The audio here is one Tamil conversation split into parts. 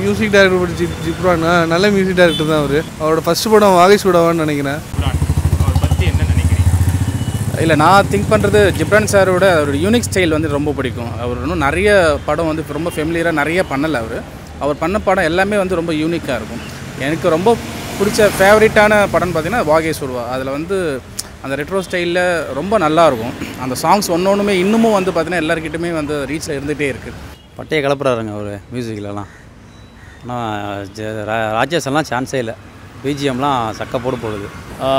Music director zip Ghibran? நல்ல மியூசிக் டைரக்டர் தான் அவர். அவரோட ஃபர்ஸ்ட் படம் வாகேஷ் விடவான்னு நினைக்கிறேன். இல்லை நான் திங்க் பண்ணுறது ஜிப்ரான் சாரோட அவரோட யூனிக் ஸ்டைல் வந்து ரொம்ப பிடிக்கும். அவர் இன்னும் நிறைய படம் வந்து ரொம்ப ஃபெமிலியராக நிறைய பண்ணலை அவர். அவர் பண்ண படம் எல்லாமே வந்து ரொம்ப யூனிக்காக இருக்கும். எனக்கு ரொம்ப பிடிச்ச ஃபேவரட்டான படம்னு பார்த்தீங்கன்னா வாகேஷ் உருவா அதில் வந்து அந்த ரெட்ரோ ஸ்டைலில் ரொம்ப நல்லா இருக்கும். அந்த சாங்ஸ் ஒன்று ஒன்றுமே இன்னமும் வந்து பார்த்தீங்கன்னா எல்லாருக்கிட்டுமே வந்து ரீச்சில் இருந்துகிட்டே இருக்குது பட்டையை கிளப்புறாருங்க அவர் மியூசிக்லலாம் ஆனால் ராஜேஷ் எல்லாம் சான்ஸே இல்லை. பிஜிஎம்லாம் சக்க போடு போடுது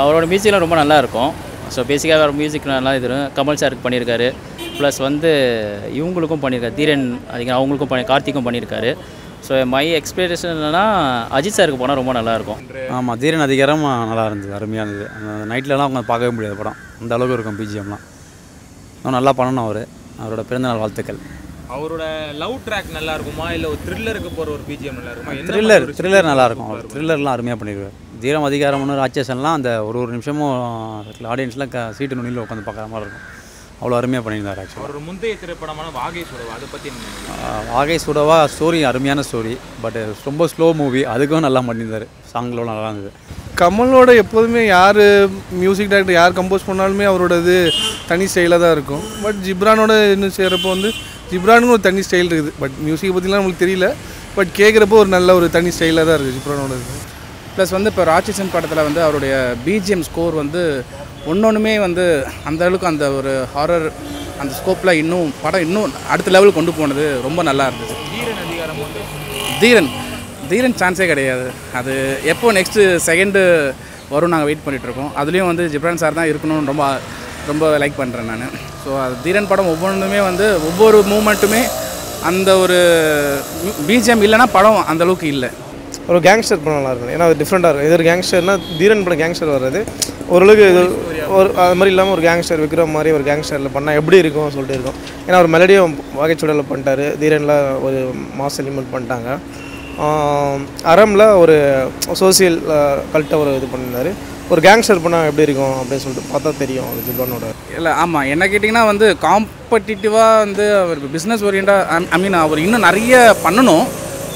அவரோட மியூசிக்லாம் ரொம்ப நல்லா இருக்கும். ஸோ பேசிக்காக வேறு மியூசிக் நல்லா இது. கமல் சாருக்கு பண்ணியிருக்காரு ப்ளஸ் வந்து இவங்களுக்கும் பண்ணியிருக்காரு தீரன் அதிகம் அவங்களுக்கும் பண்ணி கார்த்திக்கும் பண்ணியிருக்காரு ஸோ மை எக்ஸ்பெக்டேஷன் என்னன்னா அஜித் சாருக்கு போனால் ரொம்ப நல்லாயிருக்கும் ஆமாம் தீரன் அதிகாரம் நல்லா இருந்தது அருமையாக இருந்தது அந்த நைட்லலாம் அவங்க பார்க்கவே முடியாது படம். அந்த அளவுக்கு இருக்கும் பிஜிஎம்லாம் நல்லா பண்ணணும் அவர். அவரோட பிறந்தநாள் வாழ்த்துக்கள். அவரோட லவ் ட்ராக் நல்லா இருக்குமா இல்லை ஒரு த்ரில்லருக்கு போகிற ஒரு பிஜிஎம் நல்லா இருக்குமா த்ரில்லர் ஒரு த்ரில்லர் நல்லா இருக்கும்? அவர் த்ரில்லர்லாம் அருமையாக பண்ணியிருக்காரு தீரம் அதிகாரம்னு ராட்சசன்லாம் அந்த ஒரு ஒரு நிமிஷமும் ஆடியன்ஸ்லாம் க சீட்டு நுனியில் உட்காந்து பார்க்குற மாதிரி இருக்கும். அவ்வளோ அருமையாக பண்ணியிருந்தார் ஆக்சுவலாக அவரோட முந்தைய திரைப்படமான வாகேஸ்வரவா அதை பற்றி வாகை சுடவா ஸ்டோரி அருமையான ஸ்டோரி பட் ரொம்ப ஸ்லோ மூவி அதுக்கும் நல்லா பண்ணியிருந்தார். சாங்லாம் நல்லா இருந்தது. கமலோட எப்போதுமே யார் மியூசிக் டைரக்டர் யார் கம்போஸ் பண்ணாலுமே அவரோட இது தனி ஸ்டைலாக தான் இருக்கும். பட் ஜிப்ரானோட இன்னும் செய்கிறப்போ வந்து ஜிப்ரானுக்கு ஒரு தனி ஸ்டைல் இருக்குது. பட் மியூசிக்கை பற்றிலாம் நம்மளுக்கு தெரியல. பட் கேட்குறப்போ ஒரு நல்ல ஒரு தனி ஸ்டைலாக தான் இருக்குது ஜிப்ரானோட இது. ப்ளஸ் வந்து இப்போ ராட்சசன் படத்தில் வந்து அவருடைய பிஜிஎம் ஸ்கோர் வந்து ஒன்றொன்றுமே வந்து அந்த அளவுக்கு அந்த ஒரு ஹாரர் அந்த ஸ்கோப்பில் இன்னும் படம் இன்னும் அடுத்த லெவலுக்கு கொண்டு போனது ரொம்ப நல்லா வந்து. தீரன். தீரன் சான்ஸே கிடையாது. அது எப்போ நெக்ஸ்ட்டு செகண்டு வரும் நாங்கள் வெயிட் பண்ணிகிட்ருக்கோம் அதுலேயும் வந்து ஜிப்ரான் சார் தான் இருக்கணும்னு ரொம்ப ரொம்ப லைக் பண்ணுறேன் நான். ஸோ அது தீரன் படம் ஒவ்வொன்றுமே வந்து ஒவ்வொரு மூமெண்ட்டுமே அந்த ஒரு பிஜிஎம் இல்லைன்னா படம் அந்தளவுக்கு இல்லை. ஒரு கேங்ஸ்டர் படம் நல்லா இருக்கும். ஏன்னா அது டிஃப்ரெண்ட்டாக இருக்கும். இது ஒரு கேங்ஸ்டர்னா தீரன் படம் கேங்ஸ்டர் வர்றது. ஓரளவுக்கு இது ஒரு அது மாதிரி இல்லாமல் ஒரு கேங்ஸ்டர் விக்ரம் மாதிரி ஒரு கேங்ஸ்டரில் பண்ணால் எப்படி இருக்கும் சொல்லிட்டு இருக்கும். ஏன்னா ஒரு மெலடியும் வகைச்சுடலில் பண்ணிட்டாரு. தீரனில் ஒரு மாஸ் எலிமெண்ட் பண்ணிட்டாங்க. அறமில் ஒரு சோசியல் கல்ட்டை ஒரு இது பண்ணியிருந்தார். ஒரு கேங்ஸ்டர் பண்ணால் எப்படி இருக்கும் அப்படின்னு சொல்லிட்டு பார்த்தா தெரியும் அது ஜிப்ரானோட இல்லை ஆமாம் என்ன கேட்டிங்கன்னா வந்து காம்படிட்டிவாக வந்து அவர் பிஸ்னஸ் ஓரியண்டாக ஐ மீன் அவர் இன்னும் நிறைய பண்ணணும்.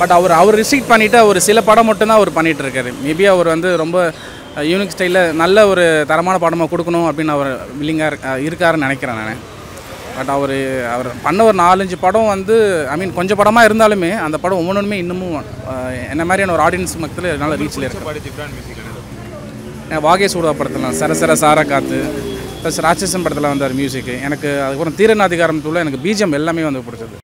பட் அவர் அவர் ரிஸ்ட்ரிக்ட் பண்ணிவிட்டு அவர் சில படம் மட்டும்தான் அவர் பண்ணிகிட்டு இருக்காரு. மேபி அவர் வந்து ரொம்ப யூனிக் ஸ்டைலில் நல்ல ஒரு தரமான படமாக கொடுக்கணும் அப்படின்னு அவர் வில்லிங்காக இருக்காருன்னு நினைக்கிறேன் நான். பட் அவர் அவர் பண்ண ஒரு நாலஞ்சு படம் வந்து ஐ மீன் கொஞ்சம் படமாக இருந்தாலுமே அந்த படம் ஒவ்வொன்றுமே இன்னமும் என்ன மாதிரியான ஒரு ஆடியன்ஸ் மக்கள் நல்ல ரீச்சில் இருக்கு பாடி ஜிப்ரான் மியூசிக் எனக்கு வாகே சூடா படத்தில் சர சர சாரா காத்து ப்ளஸ் ராட்சசன் படத்தில் வந்தார் மியூசிக்கு எனக்கு அதுக்கப்புறம் தீரன் அதிகாரத்துள்ள எனக்கு பிஜிஎம் எல்லாமே வந்து பிடிச்சது.